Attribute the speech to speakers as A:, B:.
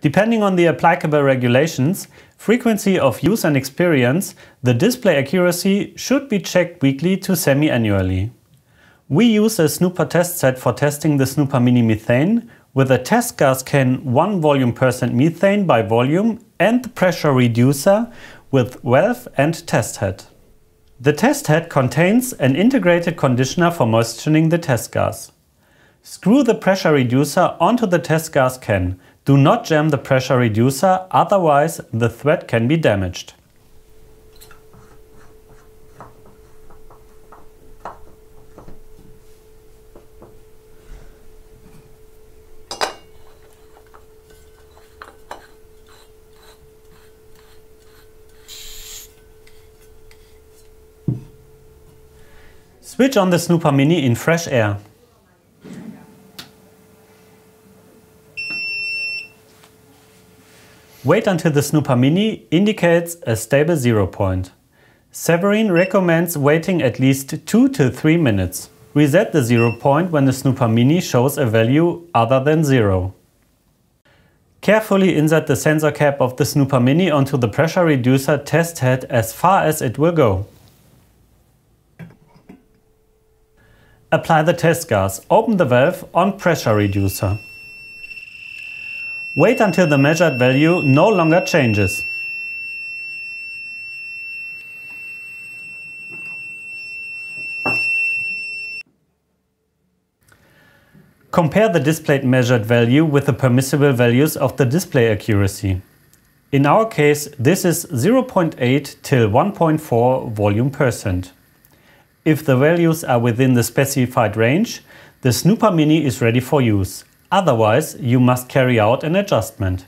A: Depending on the applicable regulations, frequency of use and experience, the display accuracy should be checked weekly to semi-annually. We use a Snooper test set for testing the Snooper Mini Methane with a test gas can 1 volume percent methane by volume and the pressure reducer with valve and test head. The test head contains an integrated conditioner for moistening the test gas. Screw the pressure reducer onto the test gas can. Do not jam the pressure reducer, otherwise the thread can be damaged. Switch on the Snooper Mini in fresh air. Wait until the Snooper Mini indicates a stable zero point. Sewerin recommends waiting at least 2 to 3 minutes. Reset the zero point when the Snooper Mini shows a value other than 0. Carefully insert the sensor cap of the Snooper Mini onto the pressure reducer test head as far as it will go. Apply the test gas. Open the valve on pressure reducer. Wait until the measured value no longer changes. Compare the displayed measured value with the permissible values of the display accuracy. In our case, this is 0.8 till 1.4 volume percent. If the values are within the specified range, the Snooper Mini is ready for use. Otherwise, you must carry out an adjustment.